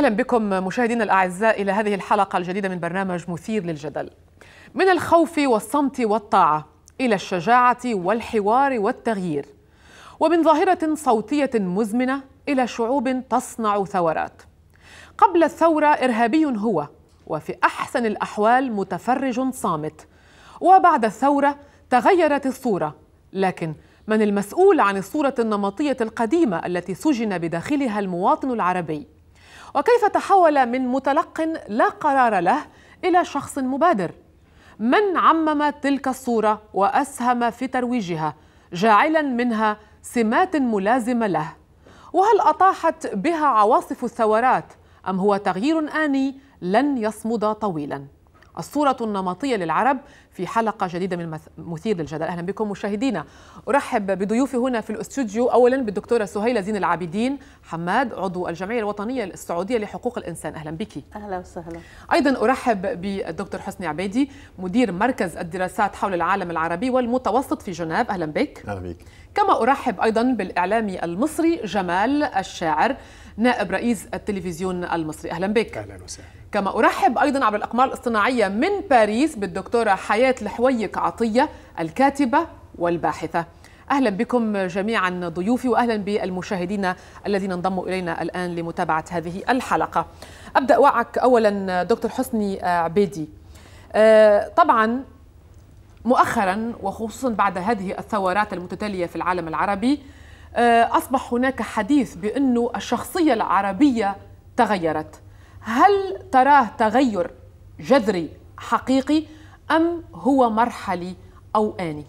أهلا بكم مشاهدينا الأعزاء إلى هذه الحلقة الجديدة من برنامج مثير للجدل. من الخوف والصمت والطاعة إلى الشجاعة والحوار والتغيير. ومن ظاهرة صوتية مزمنة إلى شعوب تصنع ثورات. قبل الثورة إرهابي هو وفي أحسن الأحوال متفرج صامت. وبعد الثورة تغيرت الصورة لكن من المسؤول عن الصورة النمطية القديمة التي سجن بداخلها المواطن العربي وكيف تحول من متلق لا قرار له إلى شخص مبادر؟ من عمم تلك الصورة وأسهم في ترويجها؟ جاعلا منها سمات ملازمة له. وهل أطاحت بها عواصف الثورات؟ أم هو تغيير آني لن يصمد طويلا؟ الصورة النمطية للعرب في حلقة جديدة من مثير للجدل. أهلا بكم مشاهدينا. أرحب بضيوفي هنا في الأستوديو. أولا بالدكتورة سهيلة زين العابدين حماد عضو الجمعية الوطنية السعودية لحقوق الإنسان. أهلا بك. أهلا وسهلا. أيضا أرحب بالدكتور حسني عبيدي مدير مركز الدراسات حول العالم العربي والمتوسط في جنيف. أهلا بك. أهلا بك. كما أرحب أيضا بالإعلامي المصري جمال الشاعر نائب رئيس التلفزيون المصري. أهلا بك. أهلا وسهلا. كما أرحب أيضا عبر الأقمار الاصطناعية من باريس بالدكتورة حياة الحويك عطية الكاتبة والباحثة. أهلا بكم جميعا ضيوفي وأهلا بالمشاهدين الذين انضموا إلينا الآن لمتابعة هذه الحلقة. أبدأ معك أولا دكتور حسني عبيدي. طبعا مؤخرا وخصوصا بعد هذه الثورات المتتالية في العالم العربي أصبح هناك حديث بأنه الشخصية العربية تغيرت. هل تراه تغير جذري حقيقي أم هو مرحلي أو آني؟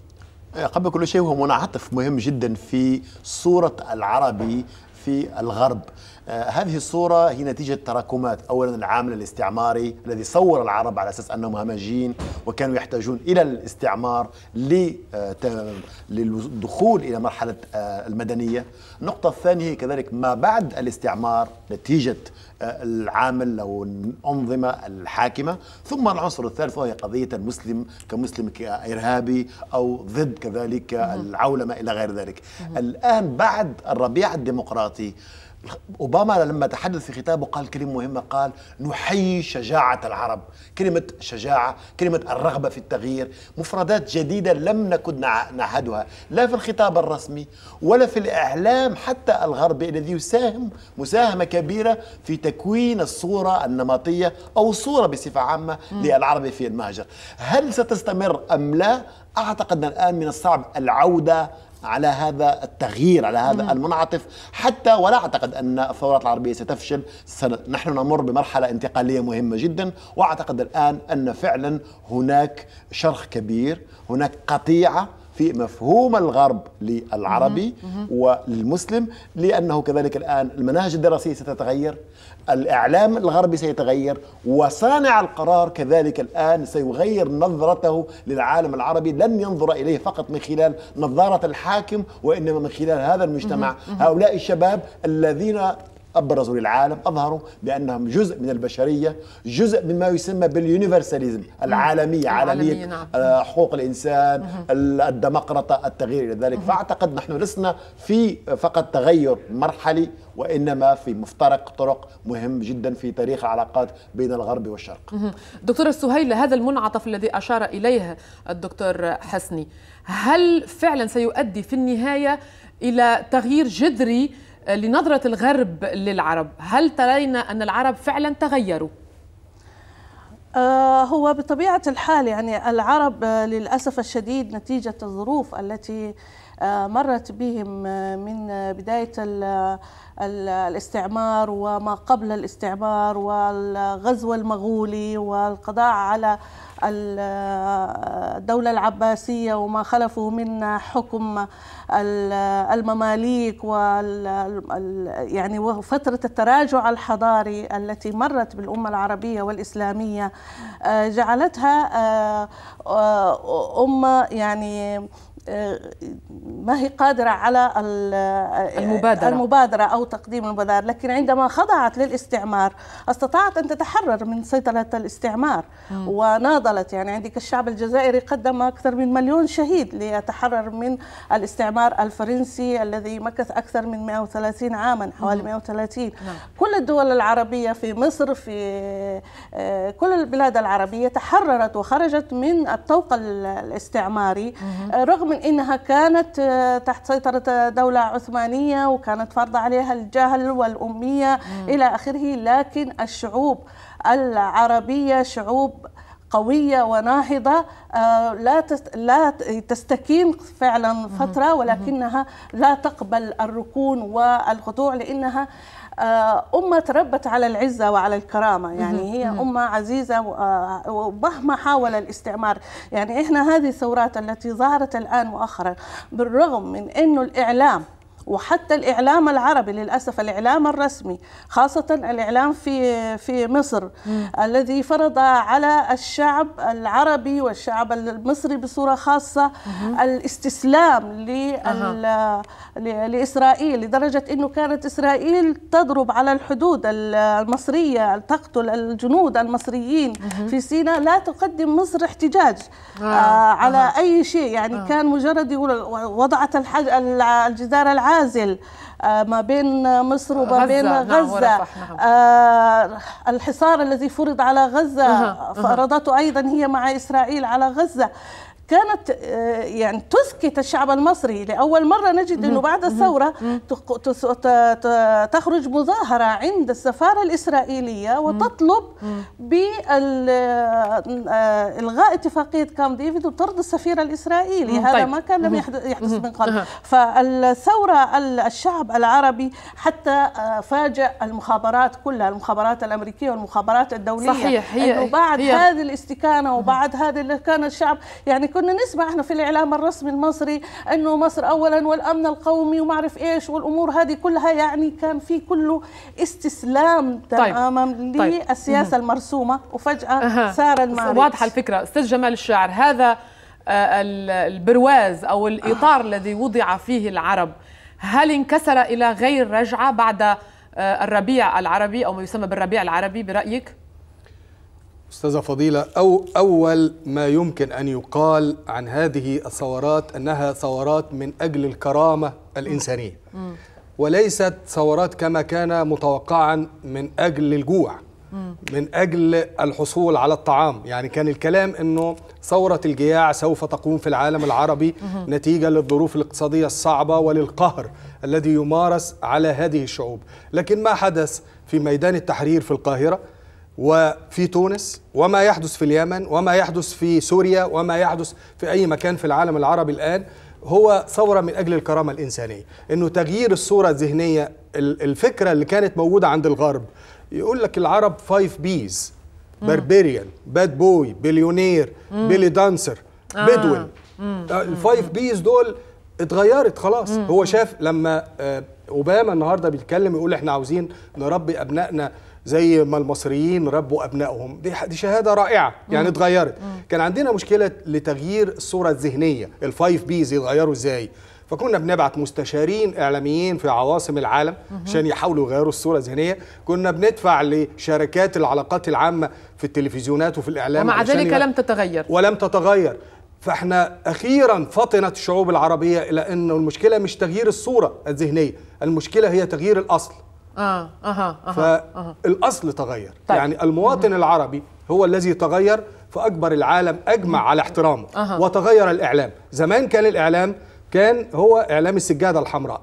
قبل كل شيء هو منعطف مهم جدا في صورة العربي في الغرب. آه هذه الصورة هي نتيجة تراكمات. أولا العامل الاستعماري الذي صور العرب على أساس أنهم همجيين وكانوا يحتاجون إلى الاستعمار للدخول إلى مرحلة آه المدنية. النقطة الثانية كذلك ما بعد الاستعمار نتيجة آه العامل أو الأنظمة الحاكمة. ثم العنصر الثالث وهي قضية المسلم كمسلم كإرهابي أو ضد كذلك العولمة إلى غير ذلك. الآن بعد الربيع الديمقراطي أوباما لما تحدث في خطابه قال كلمة مهمة قال نحيي شجاعة العرب. كلمة شجاعة كلمة الرغبة في التغيير مفردات جديدة لم نكن نعهدها لا في الخطاب الرسمي ولا في الإعلام حتى الغربي الذي يساهم مساهمة كبيرة في تكوين الصورة النمطية أو الصورة بصفة عامة للعربي في المهجر. هل ستستمر أم لا؟ أعتقد أن الآن من الصعب العودة على هذا التغيير على هذا مم. المنعطف حتى ولا أعتقد أن الثورات العربية ستفشل. نحن نمر بمرحلة انتقالية مهمة جدا وأعتقد الآن أن فعلا هناك شرخ كبير هناك قطيعة في مفهوم الغرب للعربي والمسلم لأنه كذلك الآن المناهج الدراسية ستتغير. الإعلام الغربي سيتغير وصانع القرار كذلك الآن سيغير نظرته للعالم العربي. لن ينظر إليه فقط من خلال نظارة الحاكم وإنما من خلال هذا المجتمع. هؤلاء الشباب الذين ابرزوا للعالم أظهروا بأنهم جزء من البشرية جزء مما يسمى باليونيفرساليزم العالمية عالمية نعم. حقوق الإنسان الديمقراطه التغيير إلى ذلك. فأعتقد نحن لسنا في فقط تغير مرحلي وإنما في مفترق طرق مهم جدا في تاريخ العلاقات بين الغرب والشرق. دكتورة سهيلة هذا المنعطف الذي أشار إليه الدكتور حسني هل فعلا سيؤدي في النهاية إلى تغيير جذري لنظرة الغرب للعرب هل ترين أن العرب فعلا تغيروا؟ آه هو بطبيعة الحال يعني العرب آه للأسف الشديد نتيجة الظروف التي آه مرت بهم من بداية الاستعمار وما قبل الاستعمار والغزو المغولي والقضاء على الدولة العباسية وما خلفوا من حكم المماليك يعني وفترة التراجع الحضاري التي مرت بالأمة العربية والإسلامية جعلتها أمة يعني ما هي قادرة على المبادرة. المبادرة أو تقديم المبادرة لكن عندما خضعت للاستعمار استطاعت أن تتحرر من سيطرة الاستعمار م. وناضلت يعني عندك الشعب الجزائري قدم أكثر من مليون شهيد ليتحرر من الاستعمار الفرنسي الذي مكث أكثر من 130 عاما حوالي 130 نعم. كل الدول العربية في مصر في آه، كل البلاد العربية تحررت وخرجت من الطوق الاستعماري رغم من إنها كانت آه، تحت سيطرة دولة عثمانية وكانت فرض عليها الجهل والأمية مم. إلى آخره لكن الشعوب العربية شعوب قوية وناهضة آه، لا لا تستكين فعلا فترة ولكنها لا تقبل الركون والخضوع لأنها آه، أمة تربت على العزة وعلى الكرامة. يعني هي أمة عزيزة آه، ومهما حاول الاستعمار. يعني إحنا هذه الثورات التي ظهرت الآن مؤخرا بالرغم من أنه الإعلام وحتى الإعلام العربي للأسف الإعلام الرسمي خاصة الإعلام في في مصر مم. الذي فرض على الشعب العربي والشعب المصري بصورة خاصة مم. الاستسلام لل... لإسرائيل لدرجة إنه كانت إسرائيل تضرب على الحدود المصرية تقتل الجنود المصريين مم. في سيناء لا تقدم مصر احتجاج آه. آه على آه. أي شيء يعني آه. كان مجرد يقول وضعت. الجدار العالي عازل آه، ما بين مصر وما بين غزة, غزة. نعم نعم. الحصار الذي فرض على غزة فرضته أيضا هي مع إسرائيل على غزة كانت آه، يعني تسكت الشعب المصري لأول مرة نجد إنه بعد الثورة تخرج مظاهرة عند السفارة الإسرائيلية وتطلب بالغاء اتفاقية كام ديفيد وطرد السفير الإسرائيلي. هذا طيب. ما كان لم يحدث من قبل. فالثورة الشعب العربي حتى آه، فاجأ المخابرات كلها المخابرات الأمريكية والمخابرات الدولية صحيح. هي إنه بعد هي هذه الاستكانة وبعد هذه كان الشعب يعني كنا نسمع إحنا في الإعلام الرسمي المصري إنه مصر اولا والأمن القومي وما اعرف إيش والأمور هذه كلها يعني كان في كله استسلام طيب. تماما طيب. للسياسة طيب. المرسومة وفجأة أه. صار المارد واضحة الفكرة أستاذ جمال الشاعر هذا آه، البرواز أو الإطار أه. الذي وضع فيه العرب هل انكسر إلى غير رجعة بعد آه، الربيع العربي أو ما يسمى بالربيع العربي برأيك؟ أستاذة فضيلة أو أول ما يمكن أن يقال عن هذه الثورات أنها ثورات من أجل الكرامة الإنسانية. وليست ثورات كما كان متوقعا من أجل الجوع من أجل الحصول على الطعام. يعني كان الكلام أنه ثورة الجياع سوف تقوم في العالم العربي نتيجة للظروف الاقتصادية الصعبة وللقهر الذي يمارس على هذه الشعوب. لكن ما حدث في ميدان التحرير في القاهرة؟ وفي تونس وما يحدث في اليمن وما يحدث في سوريا وما يحدث في أي مكان في العالم العربي الآن هو ثورة من أجل الكرامة الإنسانية. إنه تغيير الصورة الذهنية الفكرة اللي كانت موجودة عند الغرب. يقول لك العرب five B's barbarian bad boy billionaire belly dancer bedouin ال five B's دول اتغيرت خلاص. مم. هو شاف لما آه، أوباما النهارده بيتكلم يقول إحنا عاوزين نربي أبنائنا زي ما المصريين ربوا أبنائهم. دي دي شهادة رائعة. يعني اتغيرت. كان عندنا مشكلة لتغيير الصورة الذهنية. ال five B's يتغيروا إزاي؟ فكنا بنبعت مستشارين إعلاميين في عواصم العالم عشان يحاولوا يغيروا الصورة الذهنية. كنا بندفع لشركات العلاقات العامة في التلفزيونات وفي الإعلام ومع ذلك لم تتغير. ولم تتغير. فإحنا أخيرا فطنت الشعوب العربية إلى إنه المشكلة مش تغيير الصورة الذهنية. المشكلة هي تغيير الأصل. آه أها أها فالأصل تغير. طيب. يعني المواطن العربي هو الذي تغير فأكبر العالم أجمع على احترامه أه. وتغير الإعلام. زمان كان الإعلام كان هو إعلام السجادة الحمراء.